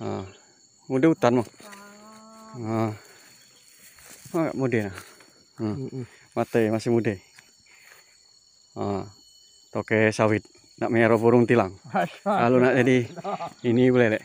Ah, muda hutan mo. Ah. Ah, muda nah. Hmm. Mate masih muda. Ah. Toke sawit. Nak mero burung tilang. Kalau nak jadi ini boleh dek.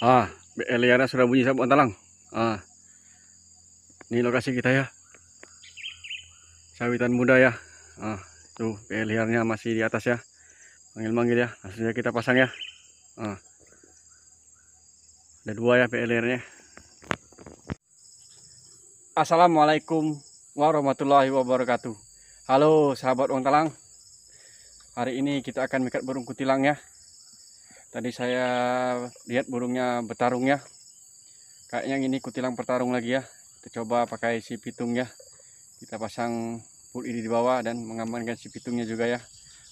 Ah, Eliana sudah bunyi sabuk talang. Ah. Ini lokasi kita ya. Sawitan muda ya. Ah, tuh liarnya masih di atas ya. Manggil-manggil ya. Langsung kita pasang ya. Ah. Ada dua ya PLR-nya. Assalamualaikum warahmatullahi wabarakatuh. Halo sahabat Wong Talang. Hari ini kita akan mikat burung kutilang ya. Tadi saya lihat burungnya bertarung ya. Kayaknya ini kutilang bertarung lagi ya. Kita coba pakai si pitung ya. Kita pasang pul ini di bawah dan mengamankan si pitungnya juga ya.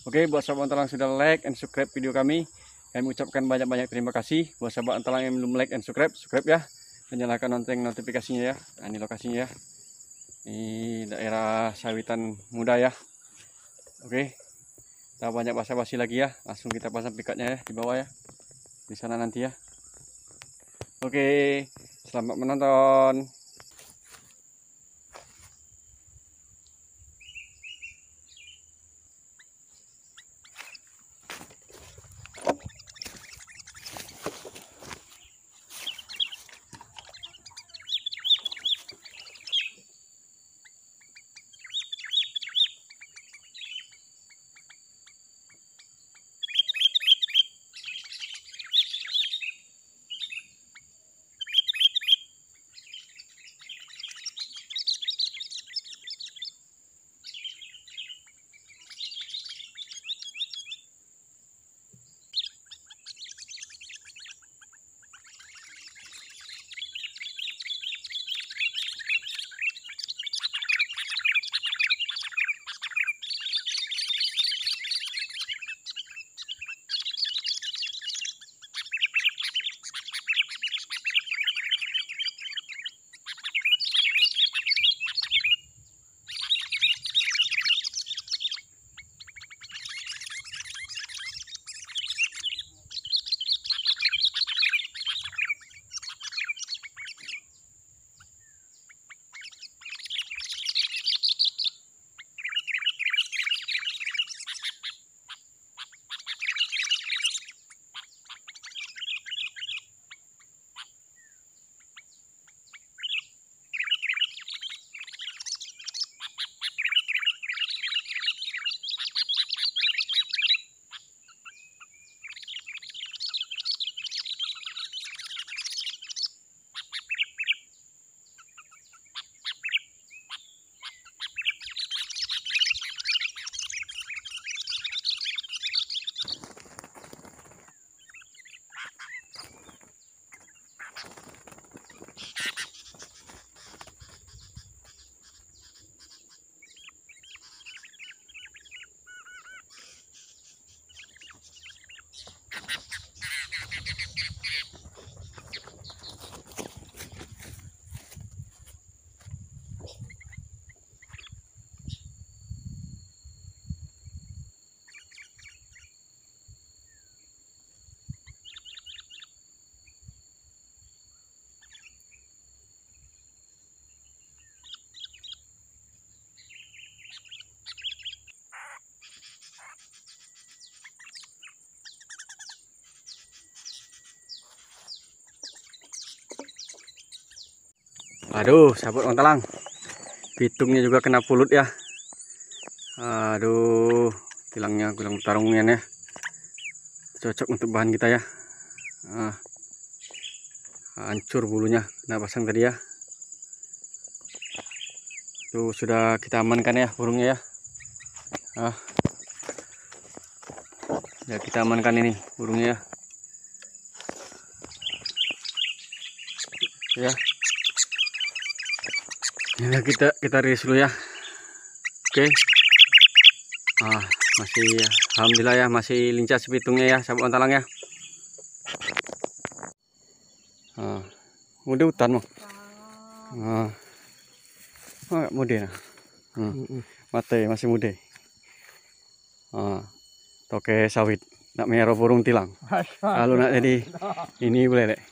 Oke, buat sahabat antalang sudah like and subscribe video kami. Kami ucapkan banyak-banyak terima kasih buat sahabat antalang yang belum like and subscribe, subscribe ya. Dan nyalakan lonceng notifikasinya ya. Nah, ini lokasinya ya. Ini daerah sawitan muda ya. Oke. Kita banyak basa-basi lagi ya. Langsung kita pasang pikatnya ya di bawah ya. Di sana nanti ya. Oke, selamat menonton. Aduh, sahabat orang talang. Pitungnya juga kena pulut ya. Aduh, tilangnya gulang tarungnya ya. Cocok untuk bahan kita ya. Ah, hancur bulunya, kena pasang tadi ya. Tuh sudah kita amankan ya burungnya ya. Ah. Ya kita amankan ini burungnya ya. Ya. Ya kita kita rilis dulu ya. Oke. Ah, masih ya. alhamdulillah ya masih lincah sepitungnya ya sahabat talang ya. Ah, mudah hutan mau. Ah. Ah, mudah nah. Hmm. Mate masih muda. Ah, toke sawit nak merah burung tilang. Kalau nak jadi ini boleh dek.